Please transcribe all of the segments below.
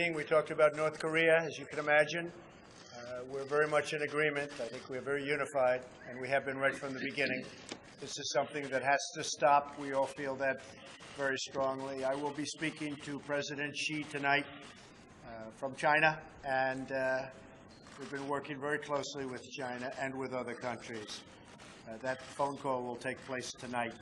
We talked about North Korea, as you can imagine. Uh, We're very much in agreement. I think we're very unified, and we have been right from the beginning. This is something that has to stop. We all feel that very strongly. I will be speaking to President Xi tonight uh, from China, and uh, we've been working very closely with China and with other countries. Uh, That phone call will take place tonight.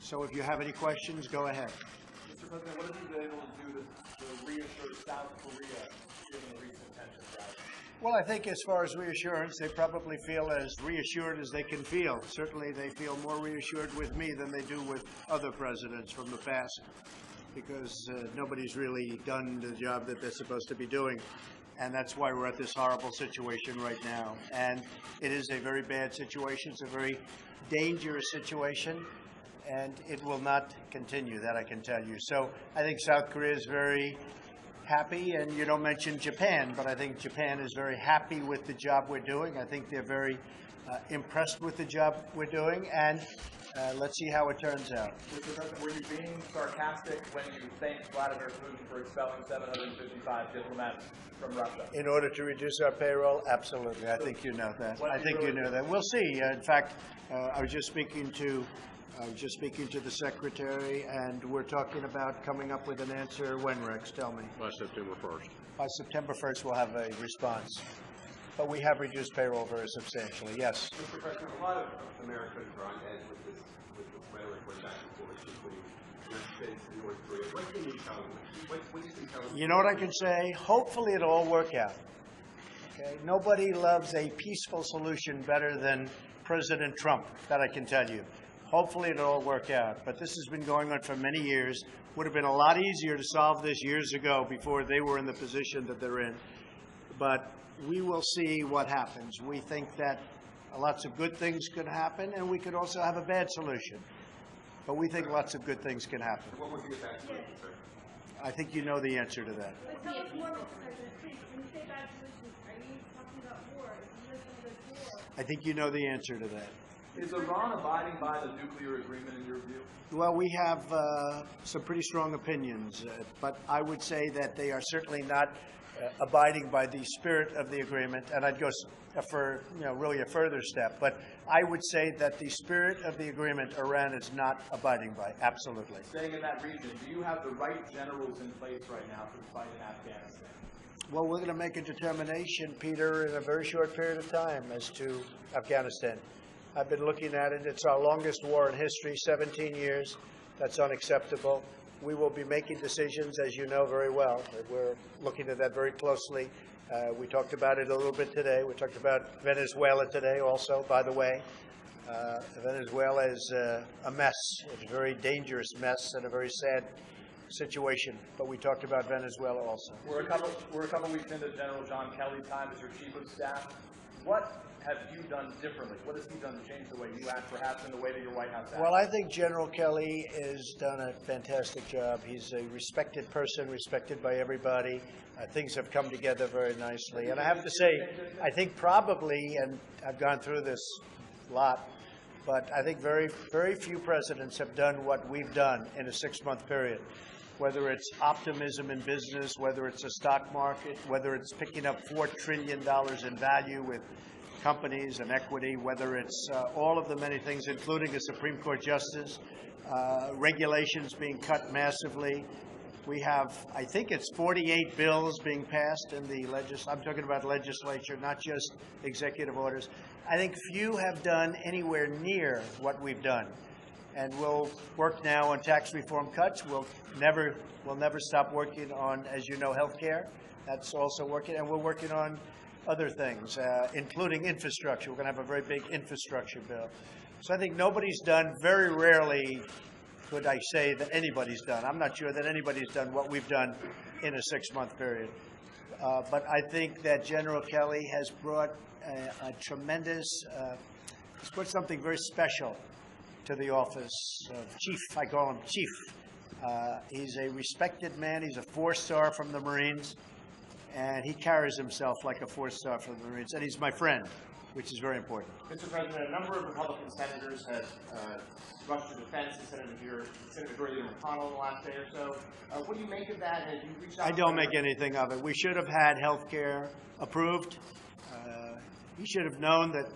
So if you have any questions, go ahead. Mr. President, what have you been able to do to, to reassure South Korea given the recent tensions? Well, I think as far as reassurance, they probably feel as reassured as they can feel. Certainly, they feel more reassured with me than they do with other presidents from the past, because uh, nobody's really done the job that they're supposed to be doing. And that's why we're at this horrible situation right now. And it is a very bad situation. It's a very dangerous situation. And it will not continue, that I can tell you. So I think South Korea is very happy, and you don't mention Japan, but I think Japan is very happy with the job we're doing. I think they're very uh, impressed with the job we're doing, and uh, let's see how it turns out. Were you being sarcastic when you thanked Vladimir Putin for expelling 755 diplomats from Russia? In order to reduce our payroll, absolutely. I think you know that. What I think you you know that. We'll see. Uh, in fact, uh, I was just speaking to. I was just speaking to the secretary, and we're talking about coming up with an answer. When, Rex? Tell me. by September 1st. By September 1st, we'll have a response. But we have reduced payroll very substantially. Yes. Mr. President, a lot of Americans are on edge with this, with this rhetoric going back and forth between the United States and North Korea. What can you tell them? What, what you think tell them? You know what I can say? Hopefully it'll all work out. Okay? Nobody loves a peaceful solution better than President Trump, that I can tell you. Hopefully it'll all work out. But this has been going on for many years. Would have been a lot easier to solve this years ago before they were in the position that they're in. But we will see what happens. We think that lots of good things could happen, and we could also have a bad solution. But we think lots of good things can happen. What would be a bad solution, sir? I think you know the answer to that. But tell us more, President, please, when you say bad solutions, are you talking about war? Is this another war? I think you know the answer to that. Is Iran abiding by the nuclear agreement in your view? Well, we have uh, some pretty strong opinions, uh, but I would say that they are certainly not uh, abiding by the spirit of the agreement. And I'd go for, you know, really a further step. But I would say that the spirit of the agreement Iran is not abiding by. Absolutely. Staying in that region, do you have the right generals in place right now the fight in Afghanistan? Well, we're going to make a determination, Peter, in a very short period of time as to Afghanistan. I've been looking at it. It's our longest war in history, 17 years. That's unacceptable. We will be making decisions, as you know very well. We're looking at that very closely. Uh, we talked about it a little bit today. We talked about Venezuela today also, by the way. Uh, Venezuela is uh, a mess. It's a very dangerous mess and a very sad situation. But we talked about Venezuela also. We're a couple, we're a couple weeks into General John Kelly's time as your chief of staff. What have you done differently? What has he done to change the way you act, perhaps in the way that your White House acts? Well, I think General Kelly has done a fantastic job. He's a respected person, respected by everybody. Uh, things have come together very nicely. And I have to say, I think probably, and I've gone through this a lot, but I think very, very few presidents have done what we've done in a six-month period. Whether it's optimism in business, whether it's a stock market, whether it's picking up $4 trillion in value with companies and equity, whether it's uh, all of the many things, including a Supreme Court justice, uh, regulations being cut massively. We have, I think it's 48 bills being passed in the legis, I'm talking about legislature, not just executive orders. I think few have done anywhere near what we've done. And we'll work now on tax reform cuts. We'll never, we'll never stop working on, as you know, health care. That's also working, and we're working on other things, uh, including infrastructure. We're going to have a very big infrastructure bill. So I think nobody's done, very rarely could I say that anybody's done. I'm not sure that anybody's done what we've done in a six-month period. Uh, But I think that General Kelly has brought a a tremendous, uh, he's brought something very special to the office of chief. I call him chief. Uh, He's a respected man. He's a four-star from the Marines, and he carries himself like a four-star from the Marines. And he's my friend. which is very important. Mr. President, a number of Republican senators have uh, rushed to defense of Senator here, Senator Leader McConnell in the last day or so. Uh, What do you make of that? Have you reached out? I don't make anything of it. We should have had health care approved. Uh, He should have known that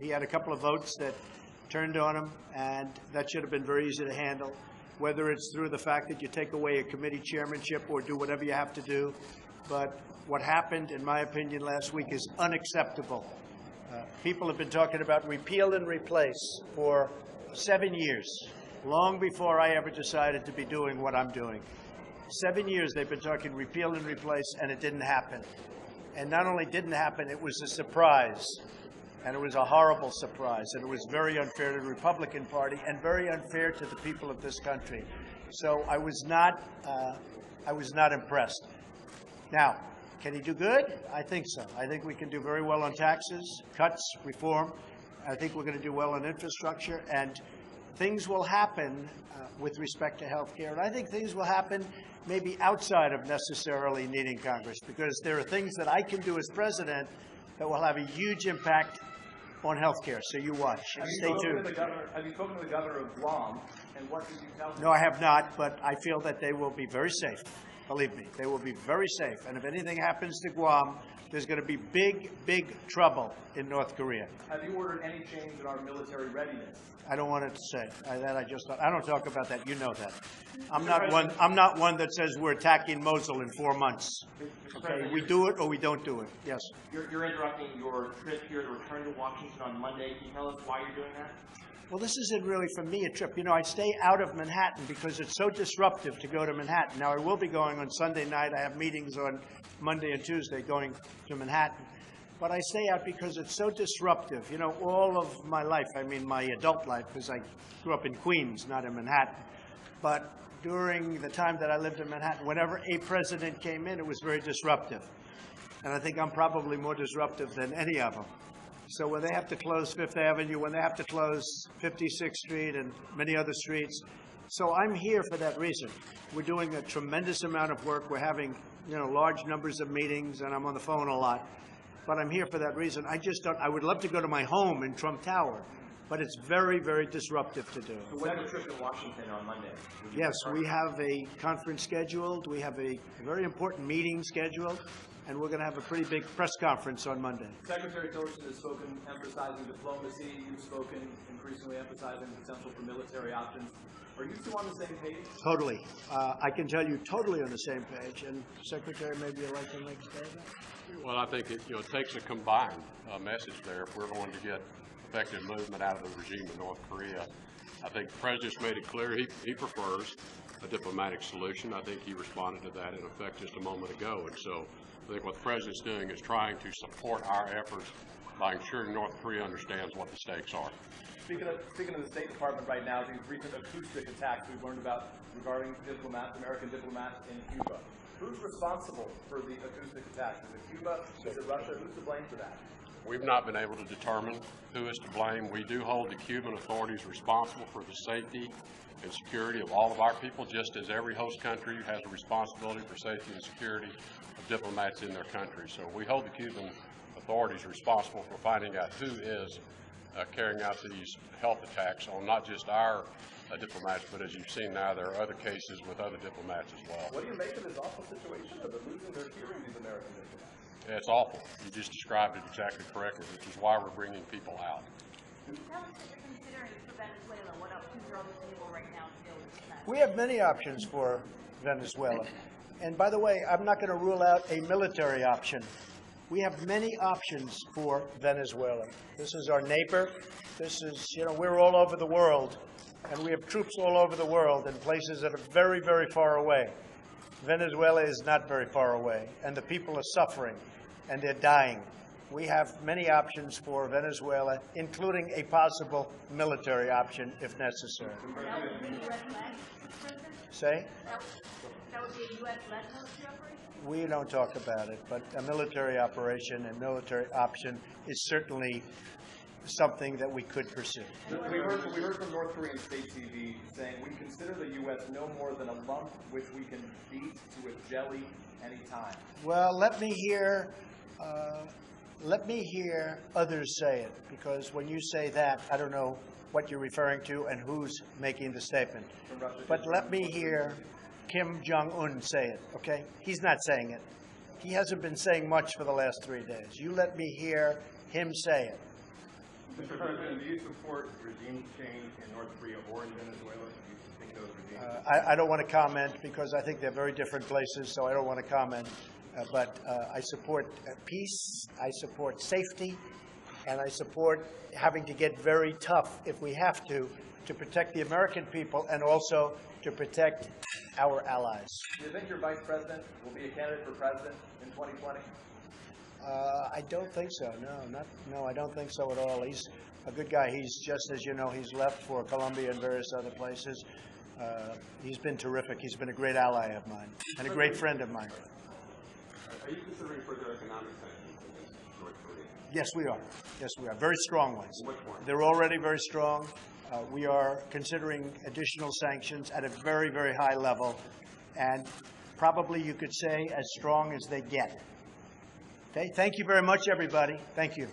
he had a couple of votes that turned on them, and that should have been very easy to handle, whether it's through the fact that you take away a committee chairmanship or do whatever you have to do. But what happened, in my opinion, last week is unacceptable. Uh, People have been talking about repeal and replace for seven years, long before I ever decided to be doing what I'm doing. Seven years they've been talking repeal and replace, and it didn't happen. And not only didn't happen, it was a surprise. And it was a horrible surprise. And it was very unfair to the Republican Party and very unfair to the people of this country. So I was not, uh, I was not impressed. Now, can he do good? I think so. I think we can do very well on taxes, cuts, reform. I think we're going to do well on infrastructure, and things will happen uh, with respect to health care. And I think things will happen maybe outside of necessarily needing Congress, because there are things that I can do as president that will have a huge impact on health care. So you watch. Have you Stay spoken to tuned. the governor, have you spoken to the governor of Guam, and what did you tell him? No, I have not, but I feel that they will be very safe. Believe me, they will be very safe. And if anything happens to Guam, there's going to be big, big trouble in North Korea. Have you ordered any change in our military readiness? I don't want it to say I, that. I just I don't talk about that. You know that. I'm not one. I'm not one that says we're attacking Mosul in four months. Okay, we do it or we don't do it. Yes. You're, you're interrupting your trip here to return to Washington on Monday. Can you tell us why you're doing that? Well, this isn't really for me a trip. You know, I stay out of Manhattan because it's so disruptive to go to Manhattan. Now, I will be going on Sunday night. I have meetings on Monday and Tuesday going to Manhattan. But I stay out because it's so disruptive. You know, all of my life, I mean my adult life, because I grew up in Queens, not in Manhattan. But during the time that I lived in Manhattan, whenever a president came in, it was very disruptive. And I think I'm probably more disruptive than any of them. So when they have to close Fifth Avenue, when they have to close 56th Street and many other streets, so I'm here for that reason. We're doing a tremendous amount of work. We're having, you know, large numbers of meetings, and I'm on the phone a lot. But I'm here for that reason. I just don't, I would love to go to my home in Trump Tower, but it's very, very disruptive to do. So when's your trip to Washington on Monday? Yes, we have a conference scheduled, we have a very important meeting scheduled, and we're going to have a pretty big press conference on Monday. Secretary Tillerson has spoken emphasizing diplomacy, you've spoken increasingly emphasizing the potential for military options. Are you two on the same page? Totally. Uh, I can tell you totally on the same page, and Secretary, maybe you'd like to make a statement? Well, I think it, you know, it takes a combined, uh, message there if we're going to get effective movement out of the regime in North Korea. I think the president's made it clear he, he prefers a diplomatic solution. I think he responded to that in effect just a moment ago. And so I think what the president's doing is trying to support our efforts by ensuring North Korea understands what the stakes are. Speaking of, speaking of the State Department right now, these recent acoustic attacks we've learned about regarding diplomats, American diplomats in Cuba. Who's responsible for the acoustic attacks? Is it Cuba? Is it Russia? Who's to blame for that? We've not been able to determine who is to blame. We do hold the Cuban authorities responsible for the safety and security of all of our people, just as every host country has a responsibility for safety and security of diplomats in their country. So we hold the Cuban authorities responsible for finding out who is uh, carrying out these health attacks on not just our uh, diplomats, but as you've seen now, there are other cases with other diplomats as well. What do you make of this awful situation of them losing their hearing, these American diplomats? It's awful. You just described it exactly correctly, which is why we're bringing people out. Tell us what you're considering for Venezuela, what options are on the table right now to deal with that? We have many options for Venezuela. And by the way, I'm not going to rule out a military option. We have many options for Venezuela. This is our neighbor. This is, you know, we're all over the world, and we have troops all over the world in places that are very, very far away. Venezuela is not very far away, and the people are suffering, and they're dying. We have many options for Venezuela, including a possible military option if necessary. That would be U.S. led, President? Say? That would- that would be a U.S. led military operation? We don't talk about it, but a military operation and military option is certainly something that we could pursue. We heard, we heard from North Korean state TV saying, we consider the U.S. no more than a lump which we can beat to a jelly anytime. Well, let me hear uh, let me hear others say it, because when you say that, I don't know what you're referring to and who's making the statement. From Russia to But let me hear Kim Jong-un say it, okay? He's not saying it. He hasn't been saying much for the last three days. You let me hear him say it. Mr. President, do you support regime change in North Korea or in Venezuela? Do you think those regimes? Uh, I, I don't want to comment because I think they're very different places, so I don't want to comment. Uh, But uh, I support uh, peace, I support safety, and I support having to get very tough, if we have to, to protect the American people and also to protect our allies. Do you think your vice president will be a candidate for president in 2020? Uh, I don't think so, no, not, no, I don't think so at all. He's a good guy. He's, just as you know, he's left for Colombia and various other places. Uh, He's been terrific. He's been a great ally of mine and a great friend of mine. Are you considering further economic sanctions against North Korea? Yes, we are. Yes, we are. Very strong ones. Which one? They're already very strong. Uh, We are considering additional sanctions at a very, very high level, and probably you could say as strong as they get. Okay, thank you very much, everybody. Thank you.